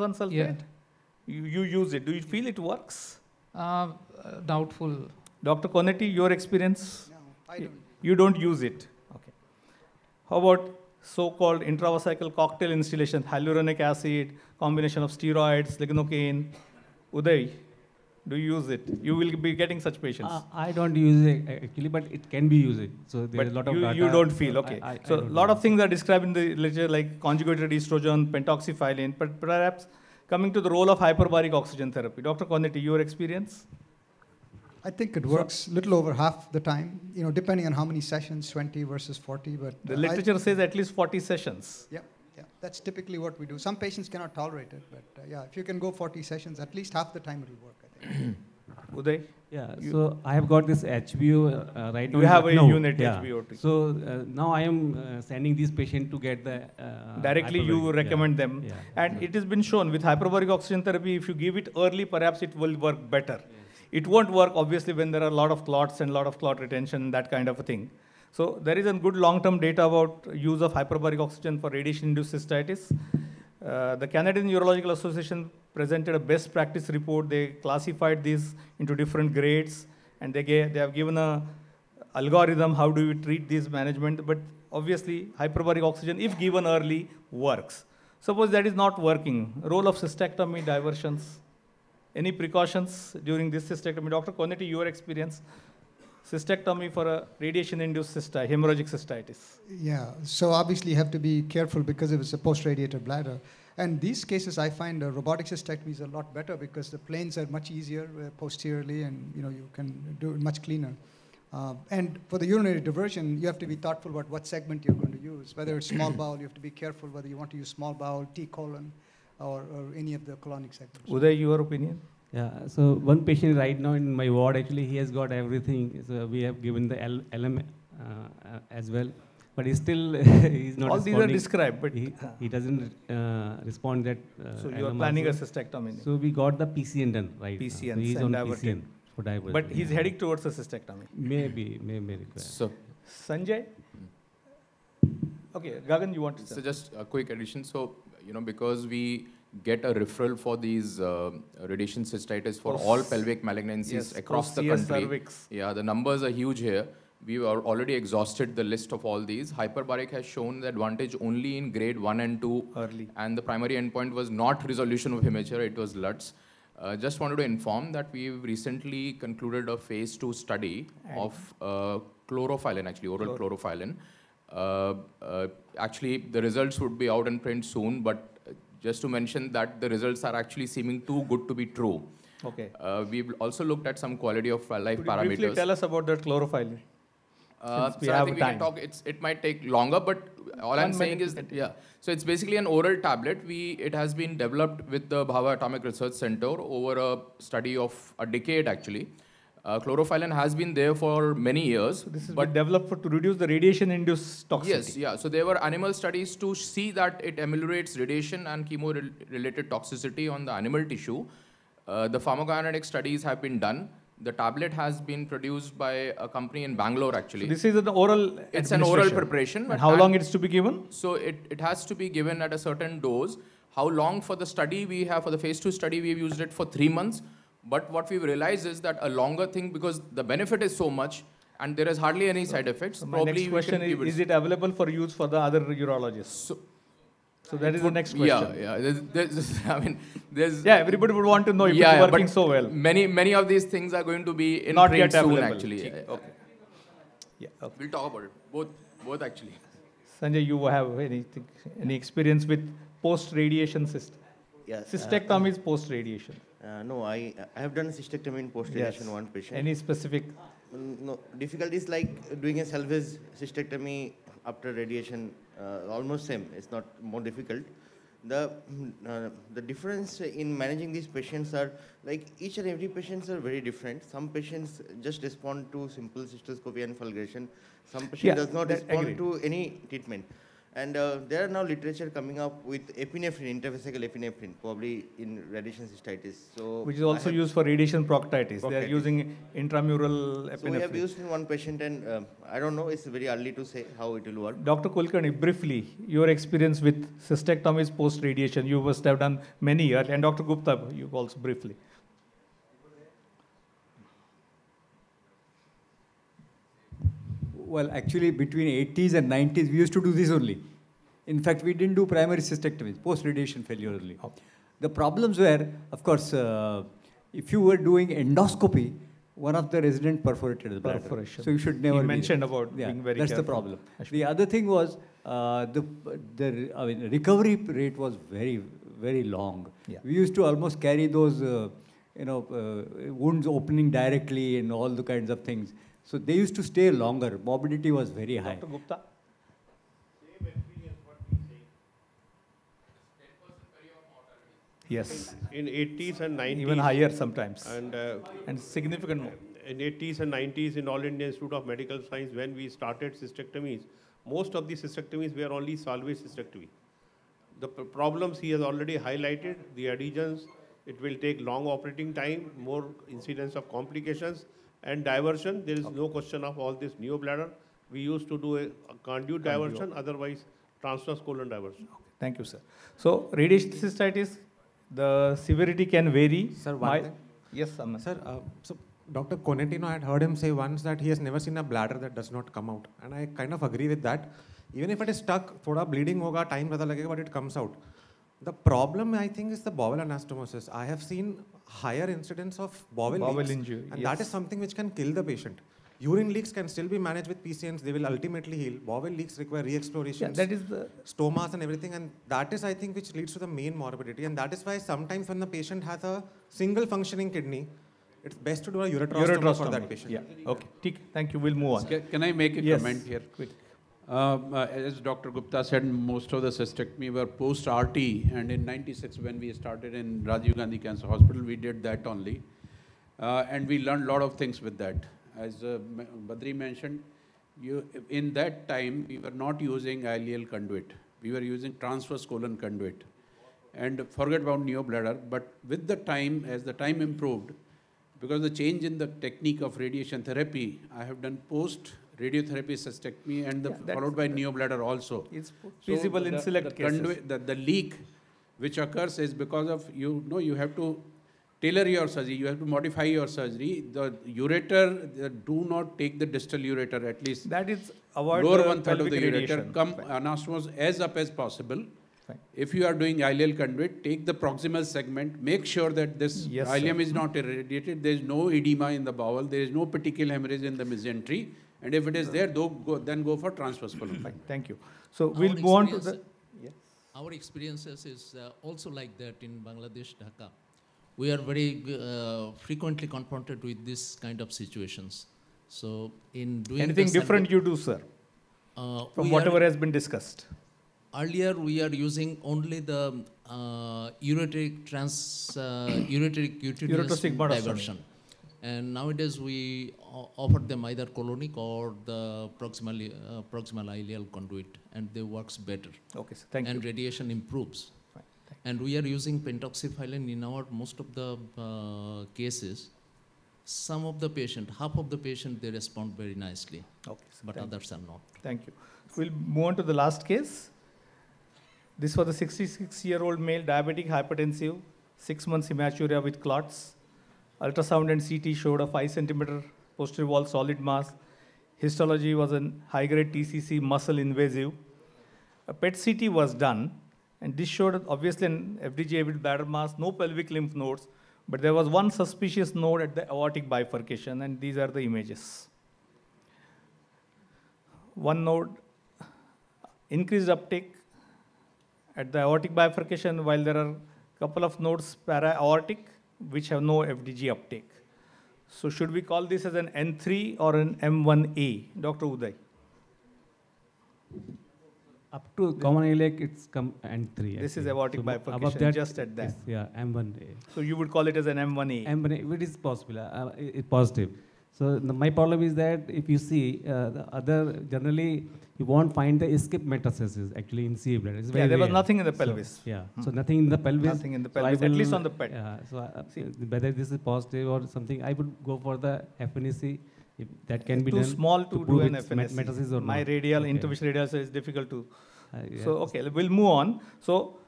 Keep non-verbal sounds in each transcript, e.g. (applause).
on sulfate? Yeah. You, you use it. Do you feel it works? Uh, doubtful. Dr. Conetti, your experience? No, I don't. You don't use it. Okay. How about so-called intravesical cocktail instillation, hyaluronic acid, combination of steroids, lignocaine? Uday, do you use it? You will be getting such patients. Uh, I don't use it actually, but it can be used. So there but is a lot of you, data. you don't feel okay. I, I, so a lot use of things are described in the literature like conjugated estrogen, pentoxifylline, but perhaps coming to the role of hyperbaric oxygen therapy. Dr. Conetti, your experience? I think it works a little over half the time, you know, depending on how many sessions, 20 versus 40. But The uh, I- literature says at least 40 sessions. yeah, yeah, that's typically what we do. Some patients cannot tolerate it, but uh, yeah, if you can go 40 sessions, at least half the time it will work. (clears throat) Uday? Yeah, You- so I have got this HBO uh, right now. You have a Lucknow. unit yeah. HBOT. So uh, now I am uh, sending these patients to get the. Uh, Directly you recommend yeah. them. Yeah. And it has been shown with hyperbaric oxygen therapy, if you give it early, perhaps it will work better. It won't work, obviously, when there are a lot of clots and a lot of clot retention, that kind of a thing. So there is a good long-term data about use of hyperbaric oxygen for radiation-induced cystitis. Uh, the Canadian Urological Association presented a best practice report. They classified these into different grades, and they, gave, they have given a algorithm how do we treat these management. But obviously, hyperbaric oxygen, if given early, works. Suppose that is not working. Role of cystectomy, diversions. Any precautions during this cystectomy? Dr. Conetti, your experience. Cystectomy for a radiation-induced cysti, hemorrhagic cystitis. Yeah, so obviously you have to be careful because if it's a post-radiated bladder. And these cases, I find uh, robotic cystectomy is a lot better because the planes are much easier uh, posteriorly, and you know you can do it much cleaner. Uh, and for the urinary diversion, you have to be thoughtful about what segment you're going to use. Whether it's small bowel, you have to be careful whether you want to use small bowel, T colon, or, or any of the colonic segments. Uday, your opinion? Yeah, so one patient right now in my ward, actually, he has got everything. So we have given the L- LM uh, as well, but he's still (laughs) he's not All these are described, but he, he doesn't uh, respond that. Uh, so you are LM planning a cystectomy. So we got the PCN done right. now. So PCN he's on. PCN for diversion. but he's yeah. heading towards a cystectomy. Maybe, may, may require. So, Sanjay? Okay, Gagan, you want to so just a quick addition. So, you know, because we get a referral for these uh, radiation cystitis for all pelvic malignancies Yes, across the country. cervix. Yeah, the numbers are huge here. We've already exhausted the list of all these. Hyperbaric has shown the advantage only in grade 1 and 2 Early. and the primary endpoint was not resolution of hematuria, it was LUTS. Uh, just wanted to inform that we've recently concluded a phase two study And- of uh, chlorophyllin, actually oral Chlor- chlorophyllin. Uh, uh, actually, the results would be out in print soon, but just to mention that the results are actually seeming too good to be true. Okay. Uh, we've also looked at some quality of life Could you briefly parameters. tell us about that chlorophyll? Uh, so I think we time. can talk. It's it might take longer, but all I'm saying is that yeah. So it's basically an oral tablet. We it has been developed with the Bhabha Atomic Research Center over a study of a decade actually. Uh, has been there for many years, this is but developed for, to reduce the radiation-induced toxicity. Yes, yeah. So there were animal studies to see that it ameliorates radiation and chemo-related toxicity on the animal tissue. Uh, the pharmacokinetic studies have been done. The tablet has been produced by a company in Bangalore, actually. So this is an oral it's an oral preparation. And how long it's to be given? So it, it has to be given at a certain dose. How long for the study we have, for the phase two study, we've used it for three months. But what we've realized is that a longer thing, because the benefit is so much and there is hardly any side effects, So my probably next question can is, it. is it available for use for the other urologists? So, So that is the next question. Yeah, yeah. There's, there's, (laughs) I mean, there's. Yeah, everybody would want to know if yeah, it's yeah, working so well. Many, many of these things are going to be in Not print yet soon, available. actually. Yeah, yeah. Okay. Yeah, okay. We'll talk about it. Both, both actually. Sanjay, you have anything, any experience with post-radiation cyst? Yes. Uh, cystectomy is post-radiation. Uh, no, I, I have done a cystectomy in post-radiation one patient. Any specific? Mm, No, difficulties like doing a salvage cystectomy after radiation, uh, almost same. It's not more difficult. The mm, uh, the difference in managing these patients are like each and every patients are very different. Some patients just respond to simple cystoscopy and fulguration. Some patient Yeah, does not respond agreed. to any treatment. And uh, there are now literature coming up with epinephrine, intravesical epinephrine, probably in radiation cystitis. So Which is also used for radiation proctitis. They are using intramural So we have used in one patient, and um I don't know. It's very early to say how it will work. Dr. Kulkarni, briefly, your experience with cystectomies post-radiation, you must have done many, and Dr. Gupta, you also briefly. Well, actually, between 80s and 90s, we used to do this only. In fact, we didn't do primary cystectomies, post-radiation failure only. Okay. The problems were, of course, uh, if you were doing endoscopy, one of the resident perforated the bladder. Perforation. So you should never. be mentioned about yeah, being very That's the problem. The other thing was uh, the the I mean, recovery rate was very very long. Yeah. We used to almost carry those, uh, you know, uh, wounds opening directly and all the kinds of things. So they used to stay longer. Morbidity was very high. Dr. Gupta? Yes, in 80s and 90s. even higher sometimes, And uh, and significant more. in 80s and 90s in All India Institute of Medical Science, when we started cystectomies, most of the cystectomies were only salvage cystectomy. The problems he has already highlighted, the adhesions, it will take long operating time, more incidence of complications, and diversion. There is okay. no question of all this neobladder. We used to do a, a conduit diversion, otherwise transverse colon diversion. Okay. Thank you, sir. So radiation cystitis, the severity can vary. Sir, one thing. Yes, Amma. Sir, uh, so Dr. Conentino, I had heard him say once that he has never seen a bladder that does not come out. And I kind of agree with that. Even if it is stuck, thoda bleeding hoga, time rather lagega, but it comes out. The problem, I think, is the bowel anastomosis. I have seen higher incidence of bowel, Bowel leaks, injury, and that yes. is something which can kill the patient. Urine leaks can still be managed with PCNs. They will ultimately heal. Bowel leaks require re-exploration Yeah, that is the, stomas and everything and that is i think which leads to the main morbidity and that is why sometimes when the patient has a single functioning kidney it's best to do a ureterostomy, for that patient Yeah, okay. Tik, Thank you, we'll move on. Can, can I make a Yes, comment here? quick. Um, uh, as Dr. Gupta said, most of the cystectomy were post RT, and in '96 when we started in Rajiv Gandhi Cancer Hospital, we did that only, uh, and we learned a lot of things with that. As uh, Badri mentioned, you, in that time we were not using ileal conduit; we were using transverse colon conduit, and forget about neobladder. But with the time, as the time improved, because the change in the technique of radiation therapy, I have done post radiotherapy cystectomy and the, Yeah, followed by neobladder also. It's So feasible in the- select the cases. The, the leak which occurs is because of, you know, you have to tailor your surgery, you have to modify your surgery. The ureter, the- do not take the distal ureter at least. That is avoid Lower one third of the pelvic ureter, come Fine. anastomose as up as possible. Fine. If you are doing ileal conduit, take the proximal segment, make sure that this Yes, sir. ileum is not irradiated, there is no edema in the bowel, there is no petechial hemorrhage in the mesentery, and if it is there, though, go, then go for transverse colon. Fine, thank you. So Our we'll move on to the, experience- Our experiences is uh, also like that in Bangladesh, Dhaka. We are very uh, frequently confronted with this kind of situations. So in doing anything different you do, sir, uh, from whatever are, has been discussed? earlier we are using only the uh, ureteric trans uh, ureteric cutaneous Ureterostic monostomy. diversion. And nowadays we offer them either colonic or the proximal, uh, proximal ileal conduit and they works better. Okay, sir, thank you. and radiation improves. Thank And we are using pentoxifylline in our most of the uh, cases. Some of the patient, half of the patient, they respond very nicely, Okay, sir, but thank you. others are not. Thank you. We'll move on to the last case. This was a 66-year-old male diabetic hypertensive, six months hematuria with clots. Ultrasound and CT showed a 5 centimeter posterior wall solid mass. Histology was a high-grade TCC muscle invasive. A PET CT was done, and this showed obviously an FDG with bladder mass, no pelvic lymph nodes, but there was one suspicious node at the aortic bifurcation, and these are the images. One node increased uptake at the aortic bifurcation, while there are a couple of nodes para-aortic which have no FDG uptake. So should we call this as an N3 or an M1A? Dr. Uday. Up to common iliac, it's come and three. This is aortic So above bifurcation, that, just at that. Yeah, M1A. So you would call it as an M1A. M1A, it is possible, uh, it, it positive. So the, my problem is that if you see uh, the other, generally you won't find the skip metastasis actually in CA bladder. It's Yeah, very there was nothing in the So, pelvis. yeah, Hmm. so nothing in the pelvis. Nothing in the So I pelvis, at least on the PET. Yeah, so uh, See. whether this is positive or something, I would go for the FNAC if that can be too done. small to, do prove an it's metastasis or My not. radial, Okay. interventional radial is difficult to. Uh, yeah. So okay, we'll move on. So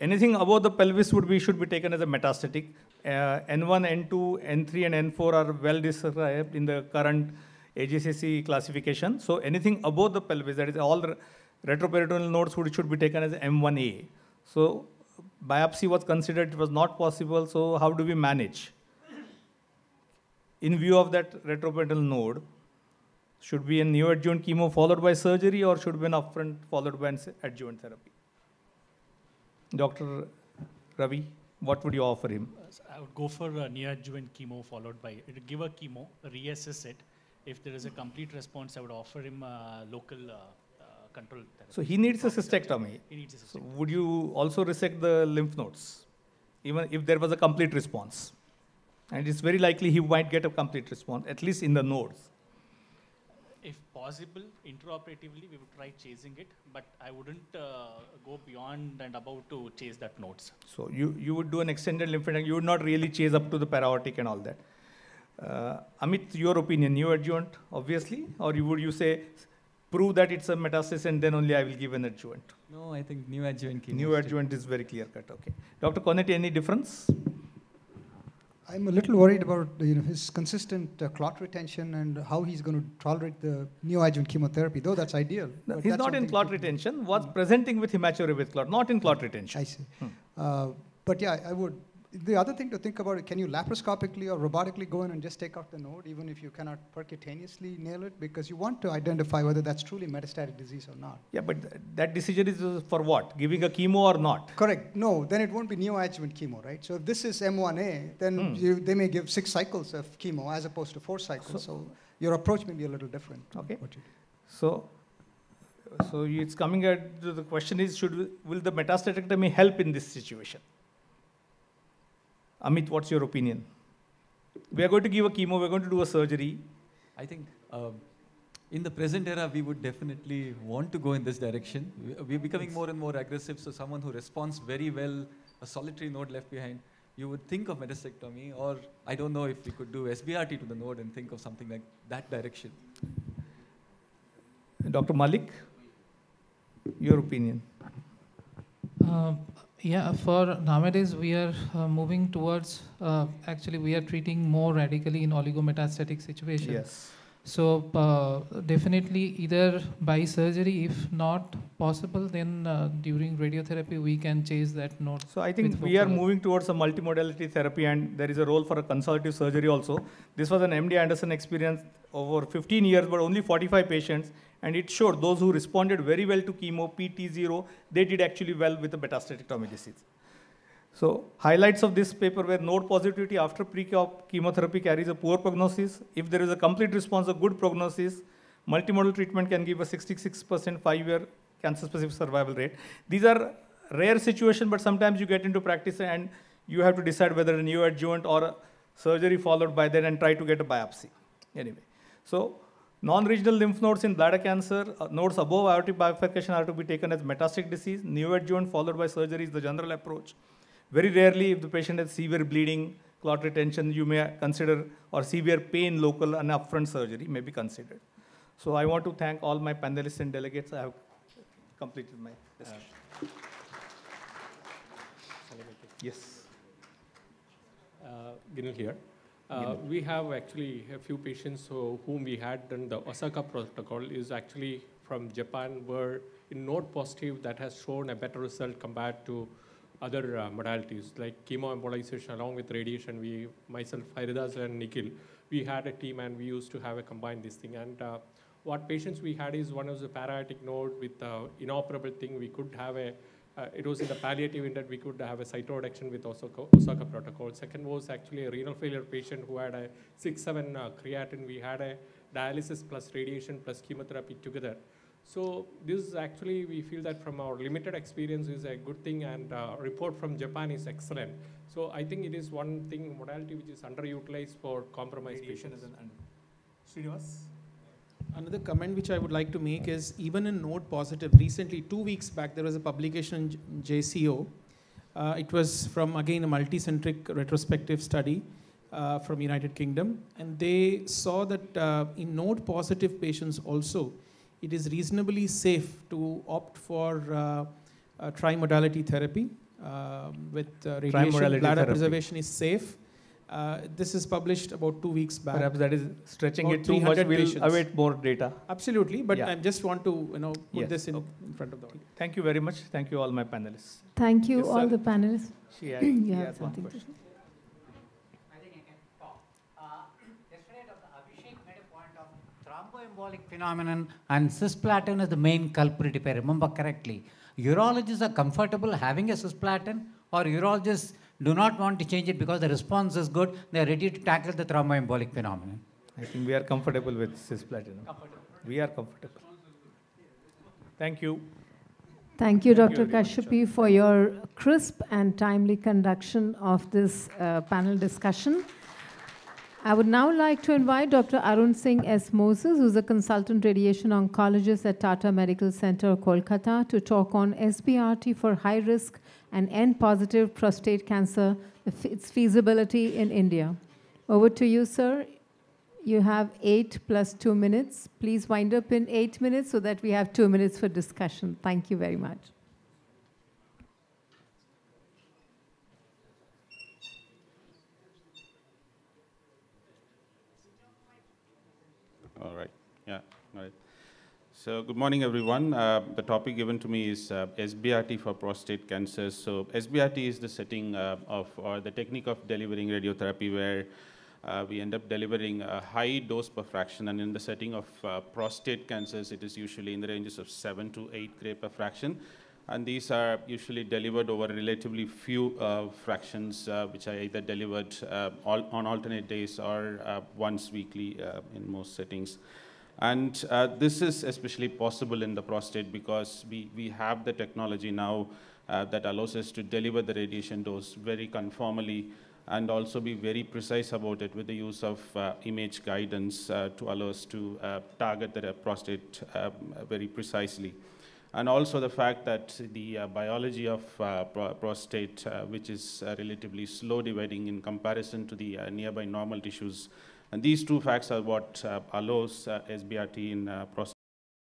anything above the pelvis would be should be taken as a metastatic. Uh, N1, N2, N3, and N4 are well described in the current AJCC classification. So anything above the pelvis, that is all retroperitoneal nodes, would should be taken as M1A. So biopsy was considered; it was not possible. So how do we manage? In view of that retroperitoneal node, should be a neoadjuvant chemo followed by surgery or should be an upfront followed by an adjuvant therapy? Dr. Ravi, what would you offer him? I would go for a neoadjuvant chemo followed by, give a chemo, reassess it. If there is a complete response, I would offer him a local uh, uh, control therapy. So he needs a cystectomy. He needs a So would you also resect the lymph nodes, even if there was a complete response? And it's very likely he might get a complete response, at least in the nodes. If possible, intraoperatively, we would try chasing it, but I wouldn't uh, go beyond and above to chase that nodes. So you, you would do an extended lymphadenectomy. You would not really chase up to the para-aortic and all that. Uh, Amit, your opinion, new adjuvant, obviously, or you would you say prove that it's a metastasis and then only I will give an adjuvant? No, I think new adjuvant chemo. New adjuvant is very clear cut. Okay, Dr. Conetti, any difference? I'm a little worried about you know his consistent uh, clot retention and how he's going to tolerate the neoadjuvant chemotherapy. Though that's ideal. No, he's that's not in clot retention. Was presenting with hematuria with clot, not in clot retention. I see. Uh, but yeah, I would. The other thing to think about: can you laparoscopically or robotically go in and just take out the node, even if you cannot percutaneously nail it, because you want to identify whether that's truly metastatic disease or not. Yeah, but th- that decision is uh, for what? Giving a chemo or not? Correct. No, then it won't be neoadjuvant chemo, right? So if this is M1A, then Hmm. you, they may give six cycles of chemo as opposed to four cycles. So, your approach may be a little different. Okay. What you do. So, so it's coming at the question is should will the metastatectomy help in this situation? Amit, what's your opinion? We are going to give a chemo. We're going to do a surgery. I think um, in the present era, we would definitely want to go in this direction. We- We're becoming more and more aggressive. So someone who responds very well, a solitary node left behind, you would think of metastectomy, or I don't know if we could do SBRT to the node and think of something like that direction. Dr. Malik, your opinion? Uh, yeah, for nowadays we are uh, moving towards, uh, actually we are treating more radically in oligometastatic situations. Yes. So uh, definitely either by surgery, if not possible, then uh, during radiotherapy we can chase that node. So I think we are moving towards a multimodality therapy, and there is a role for a consolidative surgery also. This was an MD Anderson experience over 15 years, but only 45 patients, and it showed those who responded very well to chemo PT0, they did actually well with the metastatic disease. So highlights of this paper were node positivity after pre-chemotherapy carries a poor prognosis. If there is a complete response, a good prognosis. Multimodal treatment can give a 66% five-year cancer-specific survival rate. These are rare situations, but sometimes you get into practice and you have to decide whether a neoadjuvant or a surgery followed by that and try to get a biopsy. Anyway, so non-regional lymph nodes in bladder cancer, uh, nodes above aortic bifurcation are to be taken as metastatic disease. Neoadjuvant followed by surgery is the general approach. Very rarely, if the patient has severe bleeding, clot retention, you may consider, or severe pain local, and upfront surgery may be considered. So I want to thank all my panelists and delegates. I have completed my discussion. Yes. Uh, Ginil here. Uh, we have actually a few patients who, whom we had done the Osaka protocol is actually from Japan where in node positive that has shown a better result compared to other uh, modalities like chemoembolization along with radiation. We, myself, Faridas and Nikhil, we had a team and we used to have a combined this thing. And uh, what patients we had is one was a parietic node with uh, inoperable thing. We could have a uh, it was in the palliative in that we could have a cytoreduction with Osaka, Osaka protocol. Second was actually a renal failure patient who had a 6-7 uh, creatinine. We had a dialysis plus radiation plus chemotherapy together. So this is actually, we feel that from our limited experience is a good thing and uh, report from Japan is excellent. So I think it is one thing, modality which is underutilized for compromised patients. Srinivas? Another comment which I would like to make is even in node positive, recently, two weeks back, there was a publication in JCO. Uh, it was from, again, a multicentric retrospective study uh, from United Kingdom. And they saw that uh, in node positive patients also, it is reasonably safe to opt for uh, uh, trimodality therapy um, with uh, radiation. Bladder therapy. preservation is safe. Uh, this is published about two weeks back. Perhaps that is stretching About it too much. 300 We'll patients. await more data. Absolutely, but Yeah. I just want to, you know, put Yes, this in, okay. in front of the audience. Thank you very much. Thank you all my panelists. Thank you, Yes, all sir. the panelists. She had- (clears throat) You he have had one something to question. say? thromboembolic phenomenon and cisplatin is the main culprit, if I remember correctly. Urologists are comfortable having a cisplatin, or urologists do not want to change it because the response is good, they are ready to tackle the thromboembolic phenomenon. I think we are comfortable with cisplatin. We are comfortable. Thank you. Thank you, Thank Dr. very much, Kashyapi, for your crisp and timely conduction of this uh, panel discussion. I would now like to invite Dr. Arun Singh S. Moses, who's a consultant radiation oncologist at Tata Medical Center, Kolkata, to talk on SBRT for high risk and N positive prostate cancer, its feasibility in India. Over to you, sir. You have eight plus two minutes. Please wind up in eight minutes so that we have two minutes for discussion. Thank you very much. All right. Yeah. All right. So good morning, everyone. Uh, the topic given to me is uh, SBRT for prostate cancer. So SBRT is the setting uh, of or the technique of delivering radiotherapy where uh, we end up delivering a high dose per fraction, and in the setting of uh, prostate cancers, it is usually in the ranges of seven to eight gray per fraction. And these are usually delivered over relatively few uh, fractions, uh, which are either delivered uh, all, on alternate days or uh, once weekly uh, in most settings. And uh, this is especially possible in the prostate because we, we have the technology now that allows us to deliver the radiation dose very conformally and also be very precise about it with the use of image guidance to allow us to target the prostate very precisely. And also the fact that the uh, biology of uh, pro- prostate, uh, which is uh, relatively slow dividing in comparison to the uh, nearby normal tissues, and these two facts are what uh, allows SBRT in prostate.